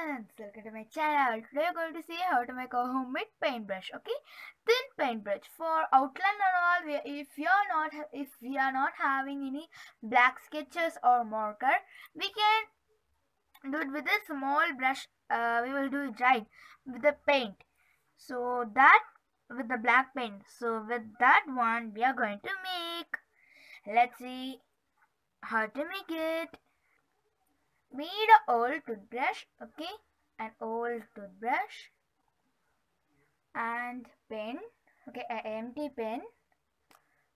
friends, welcome to my channel. Today we're going to see how to make a homemade paintbrush. Okay, thin paintbrush for outline and all. We, if you're not, if we are not having any black sketches or marker, we can do it with a small brush. Uh, we will do it right with the paint. So that with the black paint. So with that one, we are going to make. Let's see how to make it need a old toothbrush okay? An old toothbrush. And pen okay an empty pen.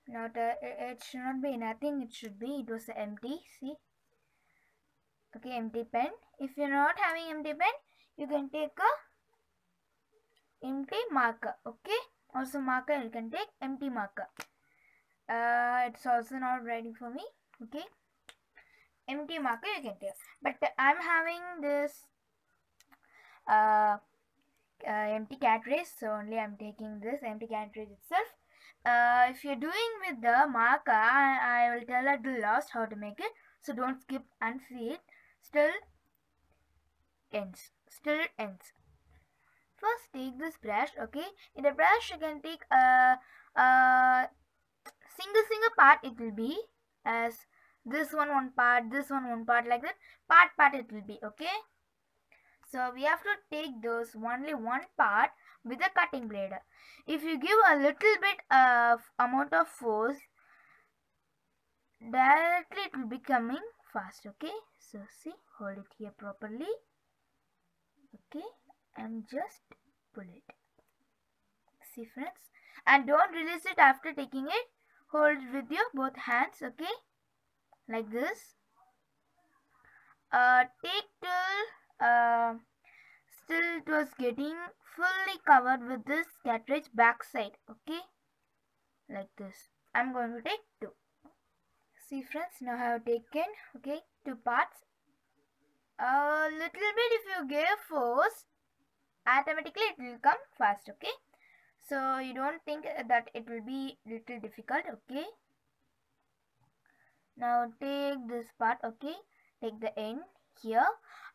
Not a, it should not be nothing it should be it was empty see? Okay empty pen. If you're not having empty pen you can take a empty marker okay? Also marker you can take empty marker. Uh, it's also not ready for me okay empty marker you can take but i'm having this uh, uh, empty cartridge so only i'm taking this empty cat cartridge itself. Uh, if you're doing with the marker I, I will tell at the last how to make it. So don't skip and see it. Still ends. Still ends. First take this brush okay? In the brush you can take a, a single single part it will be as this one one part this one one part like that. Part part it will be okay? So we have to take those only one part with a cutting blade. If you give a little bit of amount of force directly it will be coming fast okay? So see hold it here properly okay? And just pull it. See friends? And don't release it after taking it. Hold it with your both hands okay like this. Uh, take till uh, still it was getting fully covered with this cartridge backside okay? Like this. I'm going to take two. See friends now I have taken okay two parts. A little bit if you give force automatically it will come fast okay? So you don't think that it will be little difficult okay now take this part okay? Take the end here.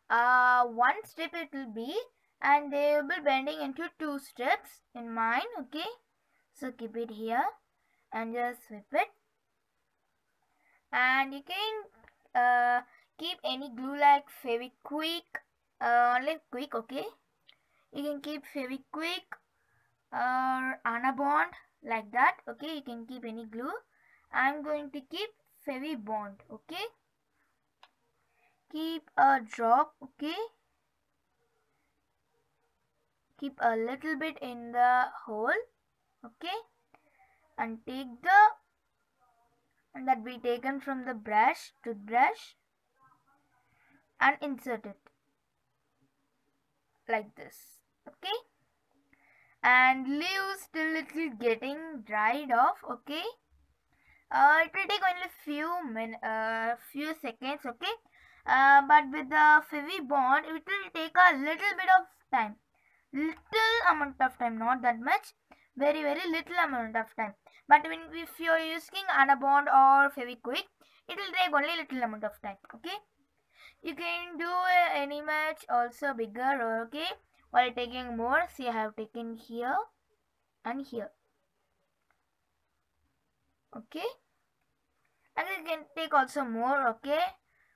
Uh one strip it will be and they will be bending into two strips in mine okay? So keep it here and just flip it. And you can uh keep any glue like fevikwik uh only quick okay? You can keep fevikwik or anabond like that okay? You can keep any glue. I'm going to keep Fevibond okay keep a drop okay keep a little bit in the hole okay and take the and that be taken from the brush toothbrush and insert it like this okay? And leave still it is getting dried off okay uh, it will take only few min uh, few seconds okay? Uh, but with the fizzy Fevibond it will take a little bit of time. Little amount of time not that much. Very very little amount of time. But when if you are using Anabond or Fevikwik it will take only little amount of time okay? You can do uh, any much also bigger okay? While taking more see I have taken here and here okay? And you can take also more okay?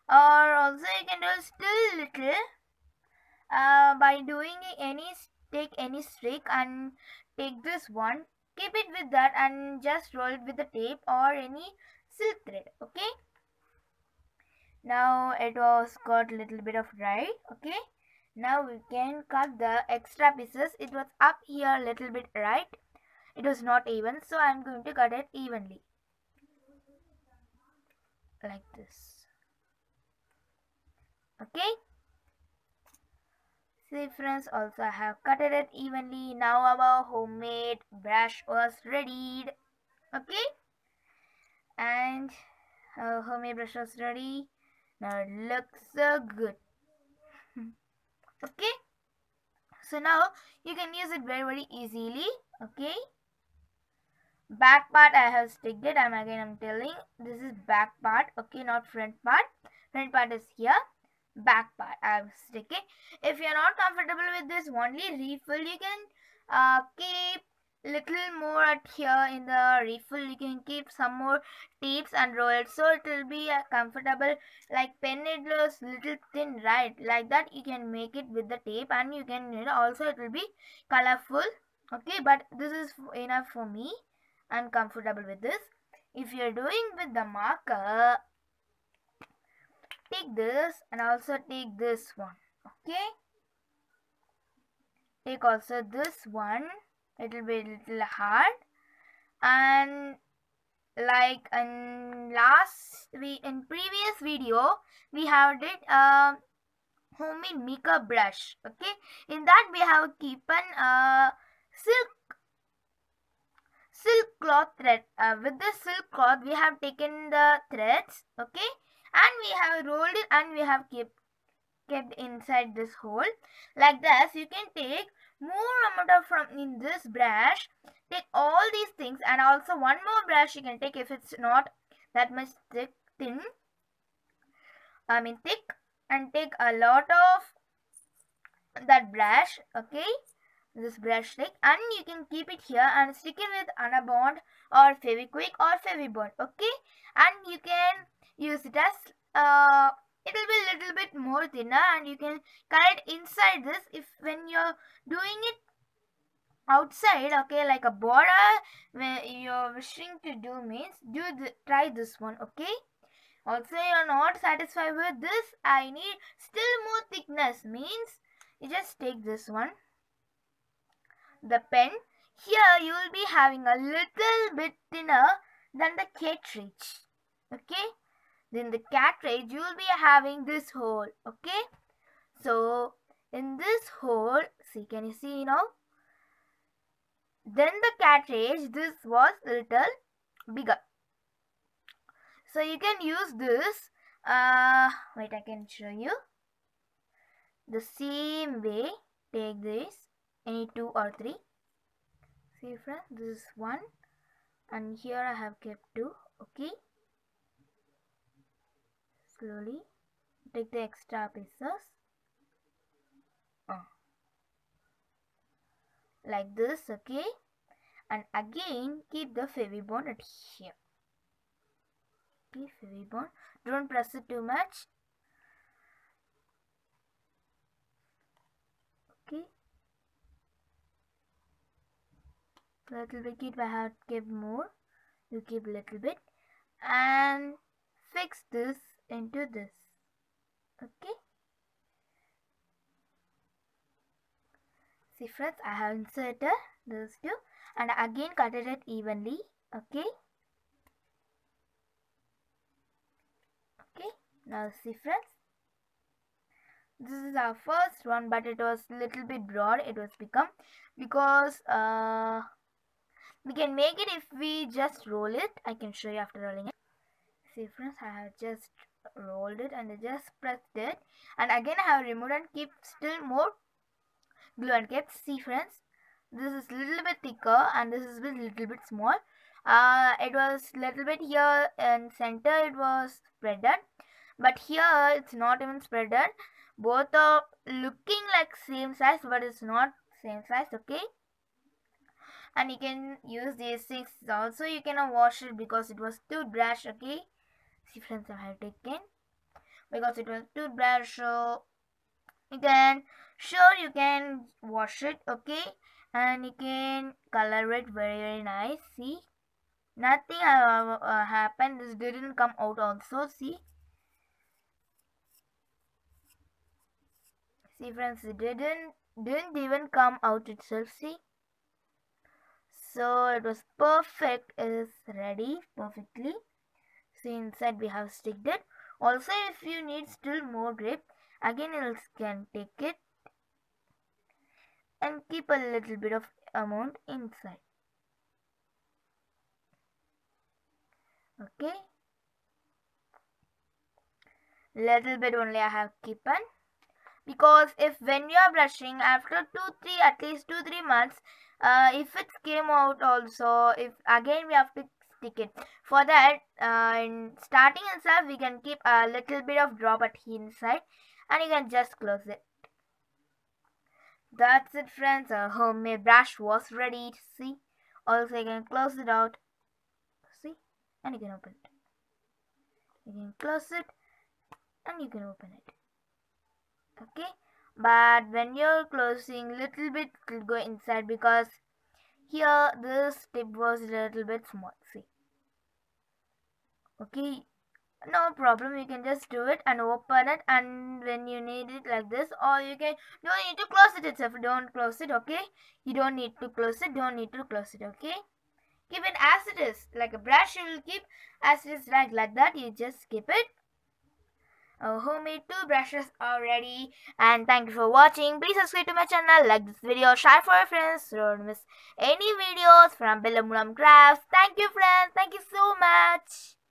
Or also you can do still little uh, by doing any take any stick and take this one. Keep it with that and just roll it with the tape or any silk thread okay? Now it was got little bit of dry okay? Now we can cut the extra pieces. It was up here little bit right? It was not even so i'm going to cut it evenly like this. Okay? See friends also I have cut it evenly. Now our homemade brush was ready okay? And our homemade brush was ready. Now it looks so good. Okay? So now you can use it very very easily. Okay back part I have sticked it. I'm again I'm telling this is back part. Okay not front part. Front part is here. Back part i'm sticking if you're not comfortable with this only refill. You can uh, keep little more at here in the refill. You can keep some more tapes and roll it so it will be uh, comfortable. Like pen it little thin right? Like that you can make it with the tape and you can you know, also it will be colorful. Okay but this is enough for me i'm comfortable with this. If you're doing with the marker take this and also take this one okay? Take also this one it will be a little hard. And like in last we in previous video we have did a homemade makeup brush okay? In that we have keepin a uh, silk silk cloth thread. Uh, with the silk cloth we have taken the threads okay? And we have rolled it and we have kept kept inside this hole. Like this you can take more amount of from in this brush. Take all these things and also one more brush you can take if it's not that much thick thin. I mean thick. And take a lot of that brush okay this brush stick and you can keep it here and stick it with Anabond or Fevikwik or Fevibond okay? And you can use it as uh, it will be a little bit more thinner and you can cut it inside this. If when you're doing it outside okay like a border where you're wishing to do means do the, try this one okay? Also you're not satisfied with this i need still more thickness means you just take this one the pen. Here you will be having a little bit thinner than the cartridge okay? Then the cartridge you will be having this hole okay? So in this hole see can you see now then the cartridge this was little bigger. So you can use this uh wait i can show you. The same way take this any two or three. See friends this is one. And here i have kept two. Okay. Slowly. Take the extra pieces. Oh. like this okay. And again keep the Fevibond at here. Okay Fevibond don't press it too much okay little bit. If I have kept more. You keep little bit. And fix this into this. Okay? See friends I have inserted those two. And again cut it evenly. Okay? Okay? Now see friends. This is our first one but it was little bit broad. It was become because uh we can make it if we just roll it. I can show you after rolling it. See friends i have just rolled it and I just pressed it. And again I have removed and keep still more glue and kept. See friends this is a little bit thicker and this is a little bit small. Uh, it was little bit here in center it was spreaded but here it's not even spreaded both are looking like same size but it's not same size okay and you can use these things also. You cannot wash it because it was too toothbrush okay? See friends I have taken. Because it was too toothbrush so you can sure you can wash it okay? And you can color it very very nice see? Nothing uh, uh, happened. This didn't come out also see? See friends it didn't didn't even come out itself see so it was perfect. Is ready perfectly. See inside we have sticked it. Also if you need still more grip again you can take it and keep a little bit of amount inside. Okay. Little bit only I have keep kept because if when you are brushing after 2 3 at least 2 3 months uh, if it came out also if again we have to stick it. For that uh, in starting itself we can keep a little bit of drop at inside and you can just close it. That's it friends. Our homemade brush was ready. See? Also you can close it out. See? And you can open it. You can close it and you can open it okay? But when you're closing little bit will go inside because here this tip was a little bit small see. Okay? No problem you can just do it and open it and when you need it like this or you can don't need to close it itself don't close it okay? You don't need to close it don't need to close it okay? Keep it as it is like a brush you will keep as it is like like that you just keep it our homemade toothbrushes are ready and thank you for watching. Please subscribe to my channel. Like this video. Share for your friends. Don't miss any videos from Billu Mullam Crafts. Thank you friends. Thank you so much